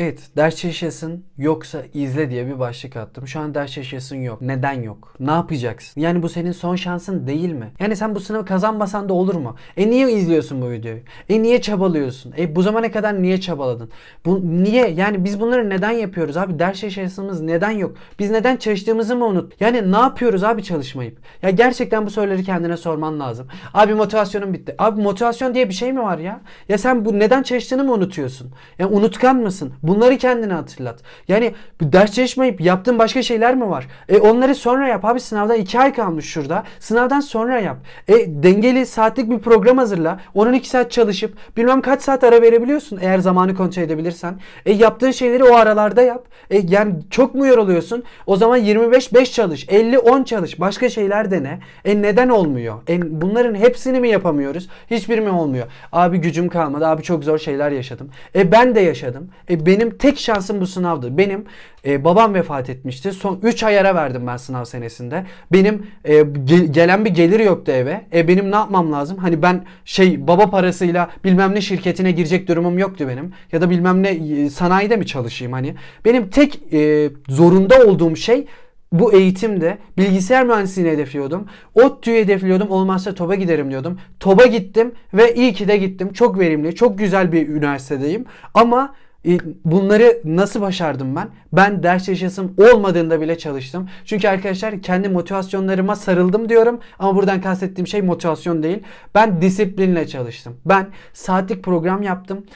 Evet, ders yaşasın yoksa izle diye bir başlık attım. Şu an ders yaşasın yok. Neden yok? Ne yapacaksın? Yani bu senin son şansın değil mi? Yani sen bu sınavı kazanmasan da olur mu? E niye izliyorsun bu videoyu? E niye çabalıyorsun? E bu zamana kadar niye çabaladın? Bu niye? Yani biz bunları neden yapıyoruz abi? Ders yaşasımız neden yok? Biz neden çalıştığımızı mı unut? Yani ne yapıyoruz abi çalışmayıp? Ya gerçekten bu soruları kendine sorman lazım. Abi motivasyonum bitti. Abi motivasyon diye bir şey mi var ya? Ya sen bu neden çalıştığını mı unutuyorsun? Ya unutkan mısın? Bunları kendine hatırlat. Yani ders çalışmayıp yaptığın başka şeyler mi var? E onları sonra yap abi sınavdan 2 ay kalmış şurada. Sınavdan sonra yap. E dengeli saatlik bir program hazırla. 12 saat çalışıp bilmem kaç saat ara verebiliyorsun eğer zamanı kontrol edebilirsen. E yaptığın şeyleri o aralarda yap. E yani çok mu yoruluyorsun? O zaman 25-5 çalış. 50-10 çalış. Başka şeyler dene. E neden olmuyor? E bunların hepsini mi yapamıyoruz? Hiçbiri mi olmuyor? Abi gücüm kalmadı. Abi çok zor şeyler yaşadım. E ben de yaşadım. E benim benim tek şansım bu sınavdı. Benim e, babam vefat etmişti. Son 3 ay ara verdim ben sınav senesinde. Benim e, ge- gelen bir gelir yoktu eve. E benim ne yapmam lazım? Hani ben şey baba parasıyla bilmem ne şirketine girecek durumum yoktu benim. Ya da bilmem ne e, sanayide mi çalışayım hani. Benim tek e, zorunda olduğum şey bu eğitimde bilgisayar mühendisliğini hedefliyordum. ODTÜ'yü hedefliyordum. Olmazsa TOB'a giderim diyordum. TOB'a gittim ve iyi ki de gittim. Çok verimli, çok güzel bir üniversitedeyim. Ama bunları nasıl başardım ben? Ben ders yaşasım olmadığında bile çalıştım. Çünkü arkadaşlar kendi motivasyonlarıma sarıldım diyorum. Ama buradan kastettiğim şey motivasyon değil. Ben disiplinle çalıştım. Ben saatlik program yaptım.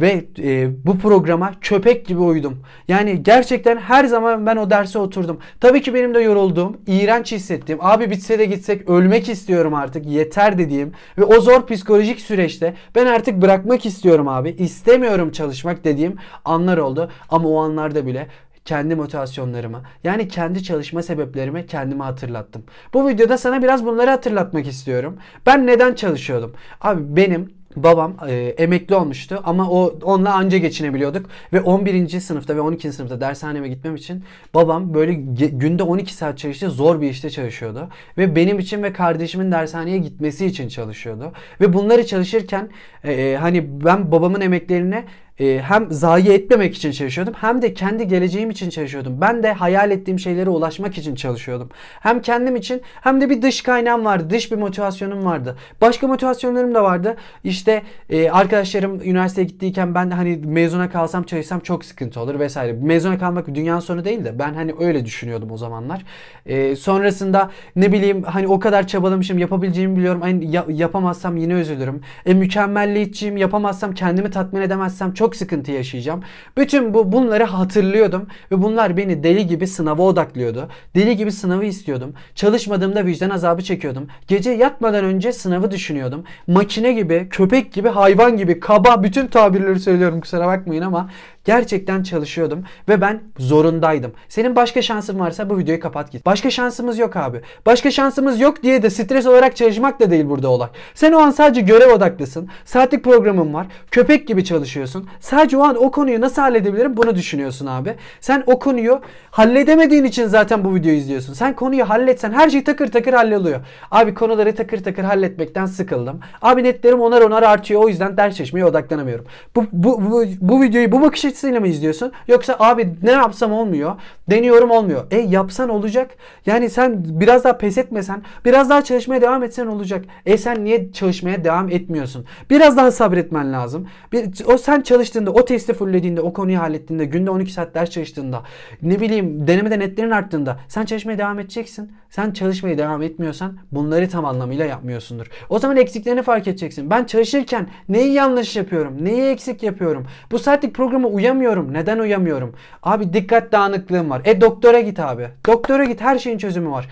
Ve e, bu programa köpek gibi uydum. Yani gerçekten her zaman ben o derse oturdum. Tabii ki benim de yorulduğum, iğrenç hissettiğim, abi bitse de gitsek ölmek istiyorum artık yeter dediğim ve o zor psikolojik süreçte ben artık bırakmak istiyorum abi. istemiyorum çalışmak dediğim anlar oldu. Ama o anlarda bile kendi motivasyonlarımı yani kendi çalışma sebeplerimi kendime hatırlattım. Bu videoda sana biraz bunları hatırlatmak istiyorum. Ben neden çalışıyordum? Abi benim babam e, emekli olmuştu ama o onunla anca geçinebiliyorduk ve 11. sınıfta ve 12. sınıfta dershaneme gitmem için babam böyle günde 12 saat çalıştı zor bir işte çalışıyordu ve benim için ve kardeşimin dershaneye gitmesi için çalışıyordu ve bunları çalışırken e, e hani ben babamın emeklerine e, hem zayi etmemek için çalışıyordum hem de kendi geleceğim için çalışıyordum. Ben de hayal ettiğim şeylere ulaşmak için çalışıyordum. Hem kendim için hem de bir dış kaynağım vardı. Dış bir motivasyonum vardı. Başka motivasyonlarım da vardı. İşte e, arkadaşlarım üniversiteye gittiyken ben hani mezuna kalsam çalışsam çok sıkıntı olur vesaire. Mezuna kalmak dünyanın sonu değil de ben hani öyle düşünüyordum o zamanlar. E, sonrasında ne bileyim hani o kadar çabalamışım yapabileceğimi biliyorum. Hani ya, yapamazsam yine üzülürüm. E, mükemmelliyetçiyim yapamazsam kendimi tatmin edemezsem çok çok sıkıntı yaşayacağım. Bütün bu bunları hatırlıyordum ve bunlar beni deli gibi sınava odaklıyordu. Deli gibi sınavı istiyordum. Çalışmadığımda vicdan azabı çekiyordum. Gece yatmadan önce sınavı düşünüyordum. Makine gibi, köpek gibi, hayvan gibi, kaba bütün tabirleri söylüyorum kusura bakmayın ama Gerçekten çalışıyordum ve ben zorundaydım. Senin başka şansın varsa bu videoyu kapat git. Başka şansımız yok abi. Başka şansımız yok diye de stres olarak çalışmak da değil burada olay. Sen o an sadece görev odaklısın. Saatlik programın var. Köpek gibi çalışıyorsun. Sadece o an o konuyu nasıl halledebilirim bunu düşünüyorsun abi. Sen o konuyu halledemediğin için zaten bu videoyu izliyorsun. Sen konuyu halletsen her şey takır takır halloluyor. Abi konuları takır takır halletmekten sıkıldım. Abi netlerim onar onar artıyor. O yüzden ders çalışmaya odaklanamıyorum. Bu, bu, bu, bu videoyu bu bakış açısıyla mı izliyorsun? Yoksa abi ne yapsam olmuyor. Deniyorum olmuyor. E yapsan olacak. Yani sen biraz daha pes etmesen, biraz daha çalışmaya devam etsen olacak. E sen niye çalışmaya devam etmiyorsun? Biraz daha sabretmen lazım. Bir, o sen çalıştığında, o testi fulllediğinde, o konuyu hallettiğinde, günde 12 saat ders çalıştığında, ne bileyim denemede netlerin arttığında sen çalışmaya devam edeceksin. Sen çalışmaya devam etmiyorsan bunları tam anlamıyla yapmıyorsundur. O zaman eksiklerini fark edeceksin. Ben çalışırken neyi yanlış yapıyorum? Neyi eksik yapıyorum? Bu saatlik programa uyamıyorum. Neden uyamıyorum? Abi dikkat dağınıklığım var. E doktora git abi. Doktora git. Her şeyin çözümü var.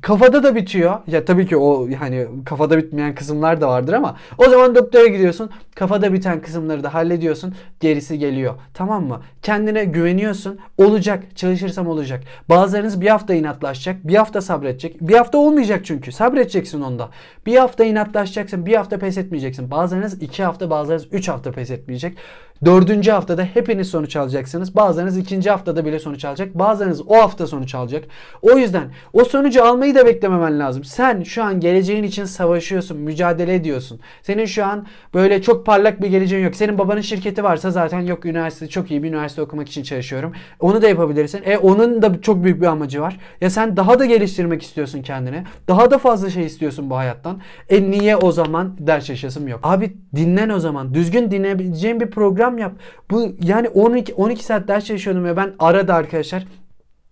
Kafada da bitiyor. Ya tabii ki o hani kafada bitmeyen kısımlar da vardır ama o zaman doktora gidiyorsun. Kafada biten kısımları da hallediyorsun. Gerisi geliyor. Tamam mı? Kendine güveniyorsun. Olacak. Çalışırsam olacak. Bazılarınız bir hafta inatlaşacak. Bir hafta sabredecek. Bir hafta olmayacak çünkü. Sabredeceksin onda. Bir hafta inatlaşacaksın. Bir hafta pes etmeyeceksin. Bazılarınız iki hafta bazılarınız üç hafta pes etmeyecek. Dördüncü haftada hepiniz sonuç alacaksınız. Bazılarınız ikinci haftada bile sonuç alacak. Bazılarınız o hafta sonuç alacak. O yüzden o sonucu almayı da beklememen lazım. Sen şu an geleceğin için savaşıyorsun, mücadele ediyorsun. Senin şu an böyle çok parlak bir geleceğin yok. Senin babanın şirketi varsa zaten yok üniversite çok iyi bir üniversite okumak için çalışıyorum. Onu da yapabilirsin. E onun da çok büyük bir amacı var. Ya sen daha da geliştirmek istiyorsun kendini. Daha da fazla şey istiyorsun bu hayattan. E niye o zaman ders yaşasım yok? Abi dinlen o zaman. Düzgün dinleyebileceğin bir program yap. Bu yani 12 12 saat ders çalışıyordum ya ben arada arkadaşlar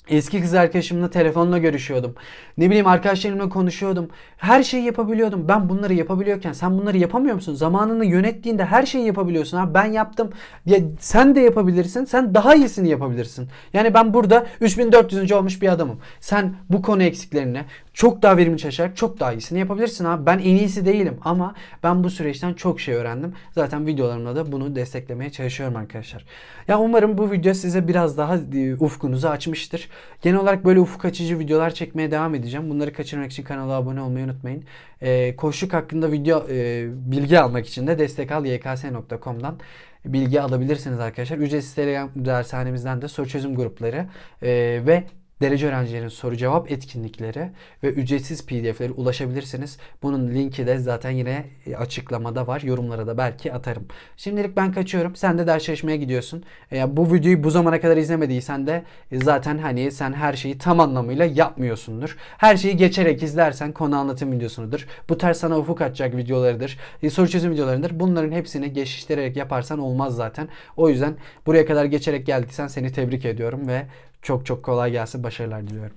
Eski kız arkadaşımla telefonla görüşüyordum. Ne bileyim arkadaşlarımla konuşuyordum. Her şeyi yapabiliyordum. Ben bunları yapabiliyorken sen bunları yapamıyor musun? Zamanını yönettiğinde her şeyi yapabiliyorsun. Ha ben yaptım. Ya sen de yapabilirsin. Sen daha iyisini yapabilirsin. Yani ben burada 3400. olmuş bir adamım. Sen bu konu eksiklerine çok daha verimli çalışarak çok daha iyisini yapabilirsin abi. Ben en iyisi değilim ama ben bu süreçten çok şey öğrendim. Zaten videolarımda da bunu desteklemeye çalışıyorum arkadaşlar. Ya umarım bu video size biraz daha e, ufkunuzu açmıştır. Genel olarak böyle ufuk açıcı videolar çekmeye devam edeceğim. Bunları kaçırmak için kanala abone olmayı unutmayın. Ee, koşuk hakkında video e, bilgi almak için de destekal.yks.com'dan bilgi alabilirsiniz arkadaşlar. Ücretsiz Telegram dershanemizden de soru çözüm grupları e, ve derece öğrencilerin soru cevap etkinlikleri ve ücretsiz pdf'leri ulaşabilirsiniz. Bunun linki de zaten yine açıklamada var. Yorumlara da belki atarım. Şimdilik ben kaçıyorum. Sen de ders çalışmaya gidiyorsun. Eğer bu videoyu bu zamana kadar izlemediysen de zaten hani sen her şeyi tam anlamıyla yapmıyorsundur. Her şeyi geçerek izlersen konu anlatım videosunudur. Bu tarz sana ufuk açacak videolarıdır. E, soru çözüm videolarıdır. Bunların hepsini geçiştirerek yaparsan olmaz zaten. O yüzden buraya kadar geçerek geldiysen seni tebrik ediyorum ve çok çok kolay gelsin. Başarılar diliyorum.